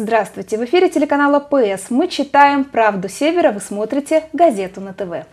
Здравствуйте! В эфире телеканала ПС. Мы читаем «Правду Севера», вы смотрите газету на ТВ.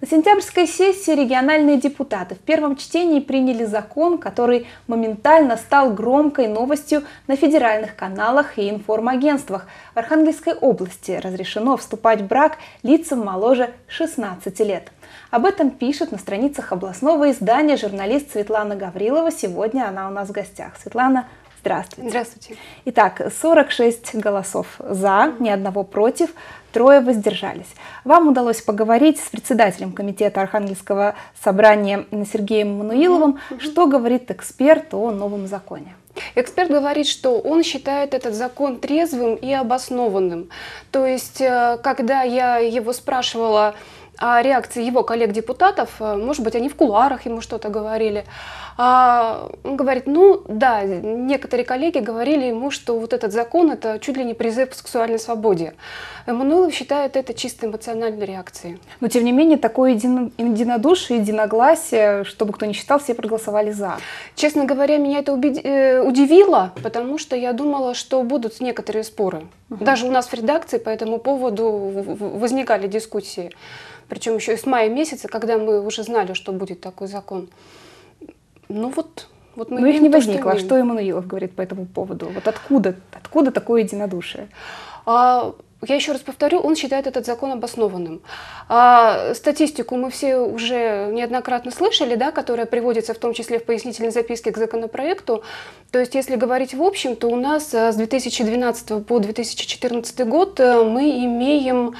На сентябрьской сессии региональные депутаты в первом чтении приняли закон, который моментально стал громкой новостью на федеральных каналах и информагентствах. В Архангельской области разрешено вступать в брак лицам моложе 16 лет. Об этом пишет на страницах областного издания журналист Светлана Гаврилова. Сегодня она у нас в гостях. Светлана, Здравствуйте. Здравствуйте. Итак, 46 голосов за, ни одного против, трое воздержались. Вам удалось поговорить с председателем комитета Архангельского собрания Сергеем Мануиловым. Mm-hmm. Что говорит эксперт о новом законе? Эксперт говорит, что он считает этот закон трезвым и обоснованным. То есть, э, когда я его спрашивала о реакции его коллег-депутатов, э, может быть, они в кулуарах ему что-то говорили, а, он говорит, ну да, некоторые коллеги говорили ему, что вот этот закон это чуть ли не призыв к сексуальной свободе. Эммануилов считает это чисто эмоциональной реакцией. Но тем не менее такое единодушие, единогласие, чтобы кто ни считал, все проголосовали за. Честно говоря, меня это э, удивило, потому что я думала, что будут некоторые споры. Угу. Даже у нас в редакции по этому поводу возникали дискуссии. Причем еще и с мая месяца, когда мы уже знали, что будет такой закон. Ну вот, вот мы Но их не то, возникло. Что, а что Эммануилов говорит по этому поводу? Вот откуда, откуда такое единодушие? А, я еще раз повторю, он считает этот закон обоснованным. А, статистику мы все уже неоднократно слышали, да, которая приводится в том числе в пояснительной записке к законопроекту. То есть, если говорить в общем, то у нас а, с 2012 по 2014 год э, мы имеем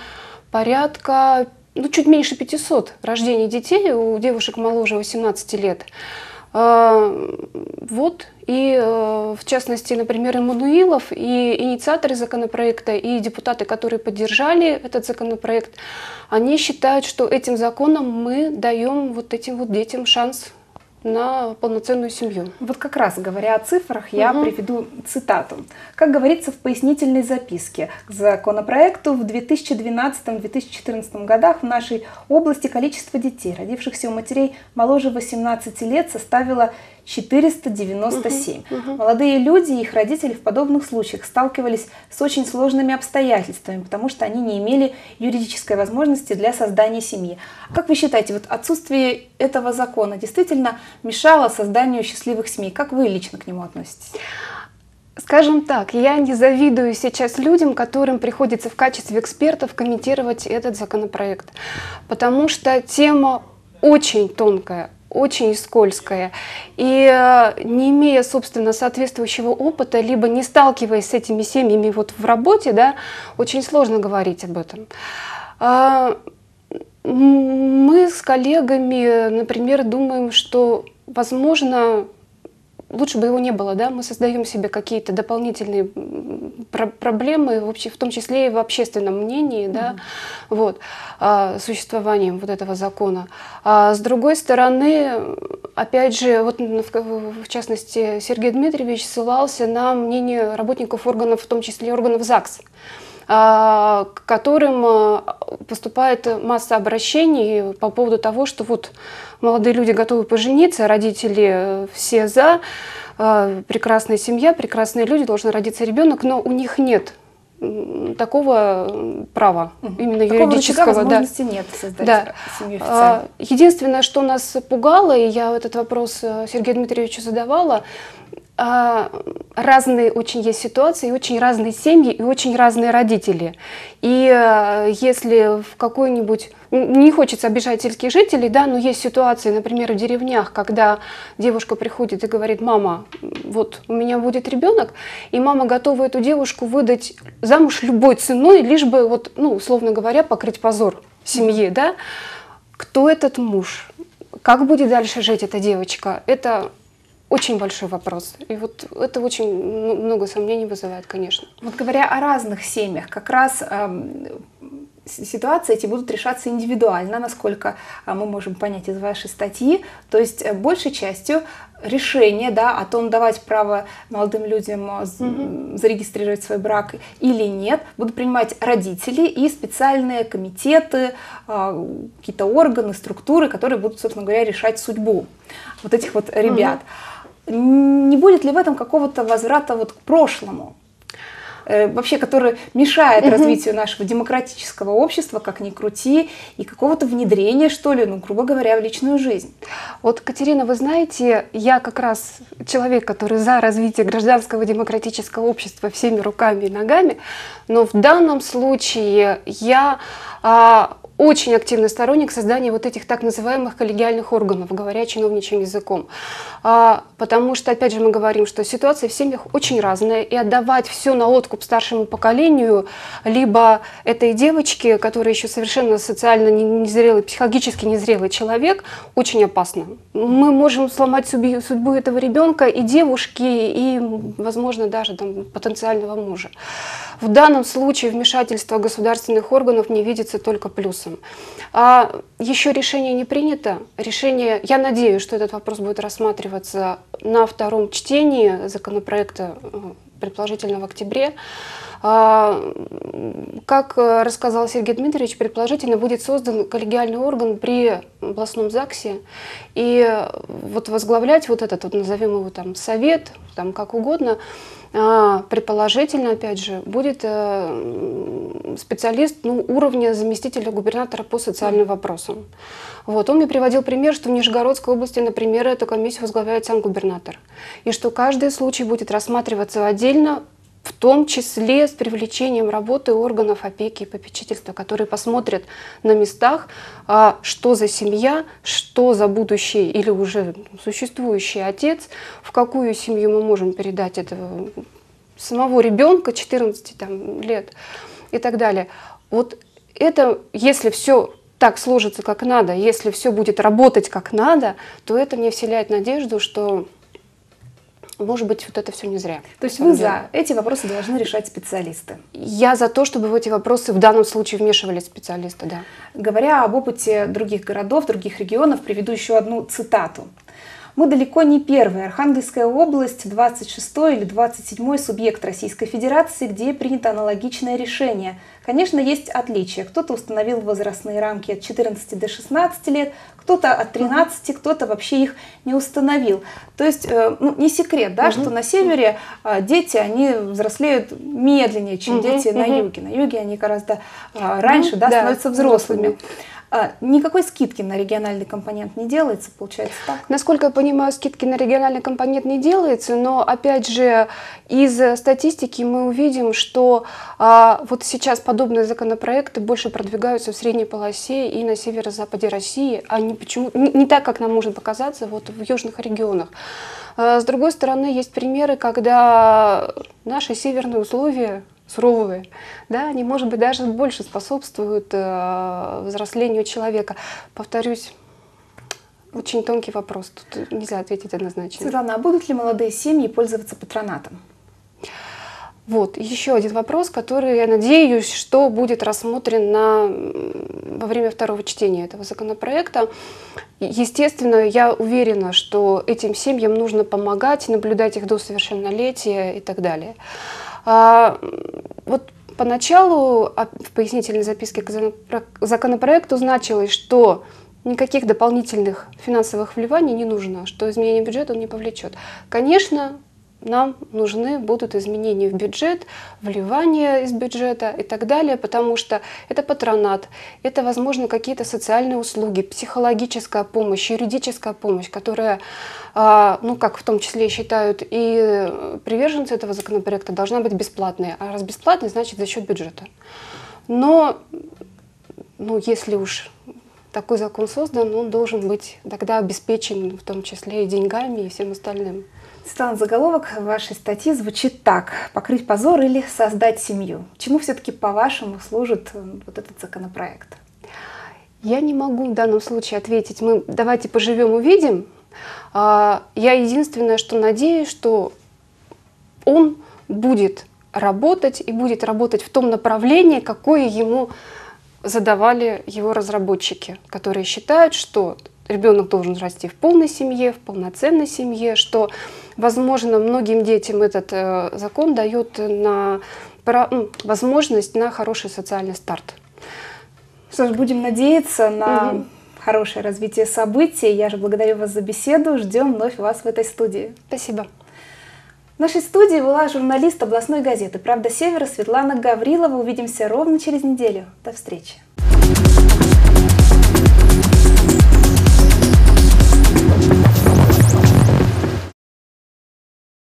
порядка, ну, чуть меньше 500 рождений детей у девушек моложе 18 лет. А, вот, и э, в частности, например, Эммануилов и инициаторы законопроекта, и депутаты, которые поддержали этот законопроект, они считают, что этим законом мы даем вот этим вот детям шанс на полноценную семью. Вот как раз говоря о цифрах, я угу. приведу цитату. Как говорится в пояснительной записке к законопроекту, в 2012-2014 годах в нашей области количество детей, родившихся у матерей моложе 18 лет, составило 497. Угу, угу. Молодые люди и их родители в подобных случаях сталкивались с очень сложными обстоятельствами, потому что они не имели юридической возможности для создания семьи. Как вы считаете, вот отсутствие этого закона действительно мешало созданию счастливых семей? Как вы лично к нему относитесь? Скажем так, я не завидую сейчас людям, которым приходится в качестве экспертов комментировать этот законопроект, потому что тема очень тонкая, очень скользкая. И э, не имея, собственно, соответствующего опыта, либо не сталкиваясь с этими семьями вот в работе, да, очень сложно говорить об этом. А, мы с коллегами, например, думаем, что, возможно, лучше бы его не было, да, мы создаем себе какие-то дополнительные про проблемы, в том числе и в общественном мнении, да, mm-hmm. вот, а, существованием вот этого закона. А с другой стороны, опять же, вот в, частности, Сергей Дмитриевич ссылался на мнение работников органов, в том числе органов ЗАГС, а, к которым а, поступает масса обращений по поводу того, что вот молодые люди готовы пожениться, родители все за, а, прекрасная семья, прекрасные люди, должен родиться ребенок, но у них нет такого права, именно Такого юридического. возможности да. нет создать да. семью официально. Единственное, что нас пугало, и я этот вопрос э, Сергею Дмитриевичу задавала, а, разные очень есть ситуации, очень разные семьи и очень разные родители. И э, если в какой-нибудь не хочется обижать сельских жителей, да, но есть ситуации, например, в деревнях, когда девушка приходит и говорит, мама, вот у меня будет ребенок, и мама готова эту девушку выдать замуж любой ценой, лишь бы, вот, ну, условно говоря, покрыть позор семье, да. Кто этот муж? Как будет дальше жить эта девочка? Это очень большой вопрос. И вот это очень много сомнений вызывает, конечно. Вот говоря о разных семьях, как раз эм, ситуации эти будут решаться индивидуально, насколько э, мы можем понять из вашей статьи. То есть э, большей частью решение да, о том, давать право молодым людям mm-hmm. зарегистрировать свой брак или нет, будут принимать родители и специальные комитеты, какие-то органы, структуры, которые будут, собственно говоря, решать судьбу вот этих вот ребят. Mm-hmm не будет ли в этом какого-то возврата вот к прошлому? э, вообще, который мешает угу. развитию нашего демократического общества, как ни крути, и какого-то внедрения, что ли, ну, грубо говоря, в личную жизнь. Вот, Катерина, вы знаете, я как раз человек, который за развитие гражданского демократического общества всеми руками и ногами, но в данном случае я а, очень активный сторонник создания вот этих так называемых коллегиальных органов, говоря чиновничьим языком. А, потому что, опять же, мы говорим, что ситуация в семьях очень разная, и отдавать все на откуп старшему поколению, либо этой девочке, которая еще совершенно социально незрелый, психологически незрелый человек, очень опасно. Мы можем сломать судьбу, этого ребенка и девушки, и, возможно, даже там, потенциального мужа. В данном случае вмешательство государственных органов не видится только плюсом. А еще решение не принято. Решение, я надеюсь, что этот вопрос будет рассматриваться на втором чтении законопроекта, э, предположительно в октябре. А, как рассказал Сергей Дмитриевич, предположительно будет создан коллегиальный орган при областном ЗАГСе. И вот возглавлять вот этот, вот назовем его там совет, там как угодно, предположительно, опять же, будет э, специалист ну, уровня заместителя губернатора по социальным вопросам. Вот. Он мне приводил пример, что в Нижегородской области, например, эту комиссию возглавляет сам губернатор. И что каждый случай будет рассматриваться отдельно, в том числе с привлечением работы органов опеки и попечительства, которые посмотрят на местах, а, что за семья, что за будущий или уже существующий отец, в какую семью мы можем передать этого самого ребенка 14 там, лет и так далее. Вот это, если все так сложится, как надо, если все будет работать как надо, то это мне вселяет надежду, что может быть, вот это все не зря. То есть вы за эти вопросы должны решать специалисты? Я за то, чтобы в эти вопросы в данном случае вмешивались специалисты, да. Говоря об опыте других городов, других регионов, приведу еще одну цитату. Мы далеко не первая. Архангельская область 26 или 27 субъект Российской Федерации, где принято аналогичное решение. Конечно, есть отличия. Кто-то установил возрастные рамки от 14 до 16 лет, кто-то от 13, кто-то вообще их не установил. То есть э, ну, не секрет, да, угу. что на севере э, дети, они взрослеют медленнее, чем угу. дети угу. на юге. На юге они гораздо э, раньше да, да, становятся взрослыми. взрослыми. А, никакой скидки на региональный компонент не делается, получается так? Насколько я понимаю, скидки на региональный компонент не делается, но опять же из статистики мы увидим, что а, вот сейчас подобные законопроекты больше продвигаются в средней полосе и на северо-западе России, а не, почему, не, не так, как нам может показаться вот в южных регионах. А, с другой стороны, есть примеры, когда наши северные условия суровые, да, они, может быть, даже больше способствуют э, взрослению человека. Повторюсь, очень тонкий вопрос, тут нельзя ответить однозначно. Светлана, а будут ли молодые семьи пользоваться патронатом? Вот, еще один вопрос, который, я надеюсь, что будет рассмотрен на, во время второго чтения этого законопроекта. Естественно, я уверена, что этим семьям нужно помогать, наблюдать их до совершеннолетия и так далее. А, вот поначалу а, в пояснительной записке к законопроекту значилось, что никаких дополнительных финансовых вливаний не нужно, что изменение бюджета он не повлечет. Конечно, нам нужны будут изменения в бюджет, вливания из бюджета и так далее, потому что это патронат, это, возможно, какие-то социальные услуги, психологическая помощь, юридическая помощь, которая, а, ну, как в том числе считают и приверженцы этого законопроекта, должна быть бесплатной. А раз бесплатной, значит за счет бюджета. Но, ну, если уж такой закон создан, он должен быть тогда обеспечен в том числе и деньгами, и всем остальным. Светлана, заголовок вашей статьи звучит так. Покрыть позор или создать семью. Чему все-таки, по-вашему, служит э, вот этот законопроект? Я не могу в данном случае ответить. Мы давайте поживем, увидим. А, я единственное, что надеюсь, что он будет работать и будет работать в том направлении, какое ему задавали его разработчики, которые считают, что ребенок должен расти в полной семье, в полноценной семье, что, возможно, многим детям этот э, закон дает на, ну, возможность на хороший социальный старт. Что ж, будем надеяться на угу. хорошее развитие событий. Я же благодарю вас за беседу. Ждем вновь вас в этой студии. Спасибо. В нашей студии была журналист областной газеты «Правда Севера» Светлана Гаврилова. Увидимся ровно через неделю. До встречи.